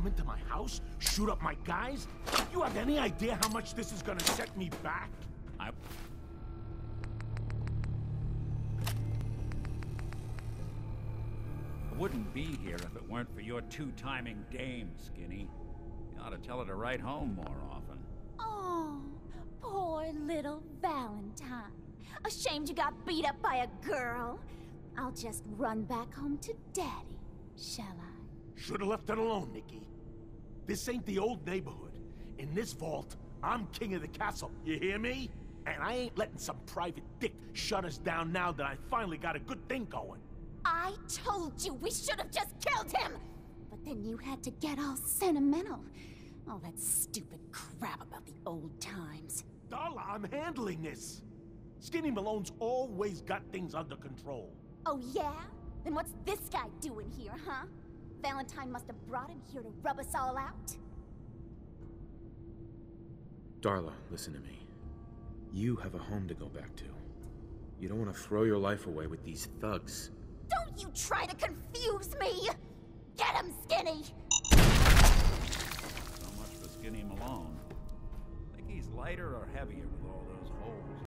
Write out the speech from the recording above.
come into my house, shoot up my guys? You have any idea how much this is gonna set me back? I... I wouldn't be here if it weren't for your two-timing dame, Skinny. You ought to tell her to write home more often. Oh, poor little Valentine. Ashamed you got beat up by a girl? I'll just run back home to Daddy, shall I? Should've left it alone, Nikki. This ain't the old neighborhood. In this vault, I'm king of the castle, you hear me? And I ain't letting some private dick shut us down now that I finally got a good thing going. I told you we should have just killed him! But then you had to get all sentimental. All that stupid crap about the old times. Darla, I'm handling this. Skinny Malone's always got things under control. Oh yeah? Then what's this guy doing here, huh? Valentine must have brought him here to rub us all out? Darla, listen to me. You have a home to go back to. You don't want to throw your life away with these thugs. Don't you try to confuse me! Get him, Skinny! So much for Skinny Malone. Think he's lighter or heavier with all those holes?